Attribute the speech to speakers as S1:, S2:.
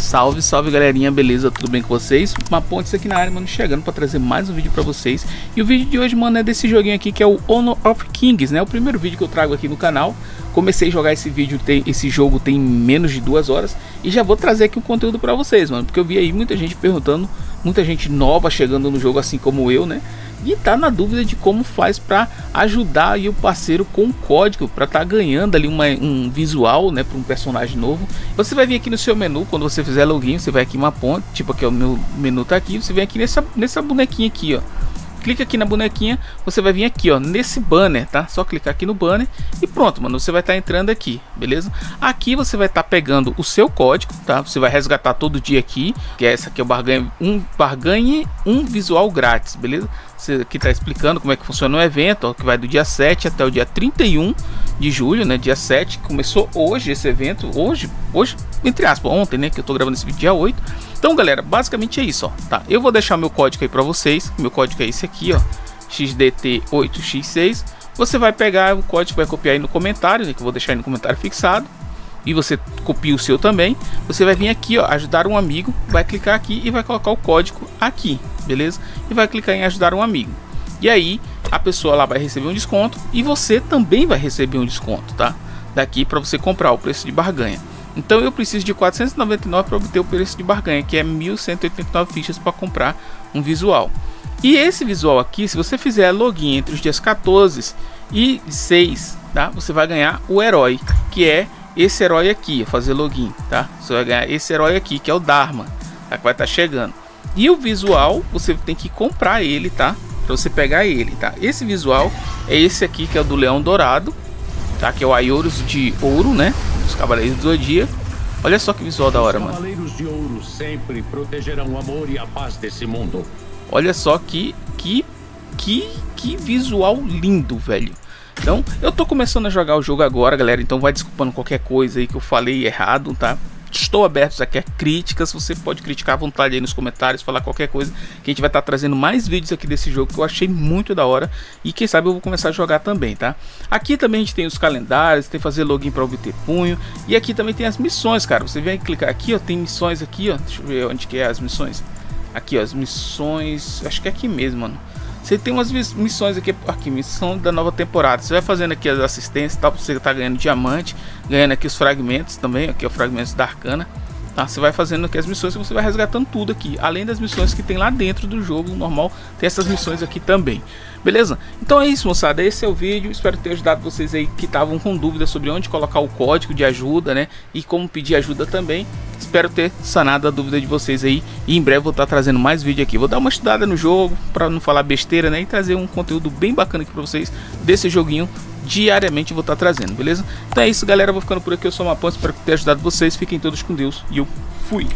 S1: Salve, salve galerinha, beleza? Tudo bem com vocês? Uma ponte aqui na área, mano, chegando para trazer mais um vídeo para vocês. E o vídeo de hoje, mano, é desse joguinho aqui que é o Honor of Kings, né? O primeiro vídeo que eu trago aqui no canal. Comecei a jogar esse vídeo, tem, esse jogo tem menos de duas horas e já vou trazer aqui um conteúdo para vocês, mano, porque eu vi aí muita gente perguntando, muita gente nova chegando no jogo assim como eu, né? E tá na dúvida de como faz para ajudar o parceiro com o código para tá ganhando ali uma, um visual, né, para um personagem novo. Você vai vir aqui no seu menu quando você fizer login, você vai aqui uma ponte, tipo aqui o meu menu tá aqui, você vem aqui nessa nessa bonequinha aqui, ó clica aqui na bonequinha, você vai vir aqui, ó, nesse banner, tá? Só clicar aqui no banner e pronto, mano, você vai estar tá entrando aqui, beleza? Aqui você vai estar tá pegando o seu código, tá? Você vai resgatar todo dia aqui, que é essa aqui é o barganhe, um barganhe, um visual grátis, beleza? Você aqui tá explicando como é que funciona o evento, ó, que vai do dia 7 até o dia 31 de julho, né? Dia 7, começou hoje esse evento, hoje, hoje, entre aspas, ontem, né, que eu tô gravando esse vídeo dia 8 então, galera, basicamente é isso, ó, tá? Eu vou deixar meu código aí para vocês. Meu código é esse aqui, ó, XDT8X6. Você vai pegar o código, vai copiar aí no comentário, né, que eu vou deixar aí no comentário fixado. E você copia o seu também. Você vai vir aqui, ó, ajudar um amigo, vai clicar aqui e vai colocar o código aqui, beleza? E vai clicar em ajudar um amigo. E aí, a pessoa lá vai receber um desconto e você também vai receber um desconto, tá? Daqui para você comprar o preço de barganha. Então eu preciso de 499 para obter o preço de barganha, que é 1189 fichas para comprar um visual. E esse visual aqui, se você fizer login entre os dias 14 e 6, tá? Você vai ganhar o herói, que é esse herói aqui, fazer login, tá? Você vai ganhar esse herói aqui, que é o Dharma, tá? que vai estar tá chegando. E o visual, você tem que comprar ele, tá? Para você pegar ele, tá? Esse visual é esse aqui, que é o do Leão Dourado, tá? Que é o Aioros de ouro, né? Os Cavaleiros do Zodíaco. Olha só que visual da hora, mano. Cavaleiros de ouro sempre protegerão o amor e a paz desse mundo. Olha só que que que que visual lindo, velho. Então, eu tô começando a jogar o jogo agora, galera, então vai desculpando qualquer coisa aí que eu falei errado, tá? Estou aberto aqui a críticas, você pode criticar à vontade aí nos comentários, falar qualquer coisa, que a gente vai estar tá trazendo mais vídeos aqui desse jogo que eu achei muito da hora e quem sabe eu vou começar a jogar também, tá? Aqui também a gente tem os calendários, tem fazer login para obter punho e aqui também tem as missões, cara. Você vem clicar aqui, ó, tem missões aqui, ó. Deixa eu ver onde que é as missões. Aqui, ó, as missões, acho que é aqui mesmo, mano. Você tem umas missões aqui, aqui, missão da nova temporada. Você vai fazendo aqui as assistências, tal, você tá ganhando diamante, ganhando aqui os fragmentos também, aqui é o fragmentos da arcana. Tá? Você vai fazendo aqui as missões e você vai resgatando tudo aqui. Além das missões que tem lá dentro do jogo normal, tem essas missões aqui também. Beleza? Então é isso, moçada. Esse é o vídeo. Espero ter ajudado vocês aí que estavam com dúvidas sobre onde colocar o código de ajuda, né? E como pedir ajuda também. Espero ter sanado a dúvida de vocês aí. E em breve vou estar trazendo mais vídeo aqui. Vou dar uma estudada no jogo, para não falar besteira, né? E trazer um conteúdo bem bacana aqui para vocês desse joguinho diariamente vou estar trazendo, beleza? Então é isso, galera. Vou ficando por aqui. Eu sou uma Mapão, espero ter ajudado vocês. Fiquem todos com Deus e eu fui.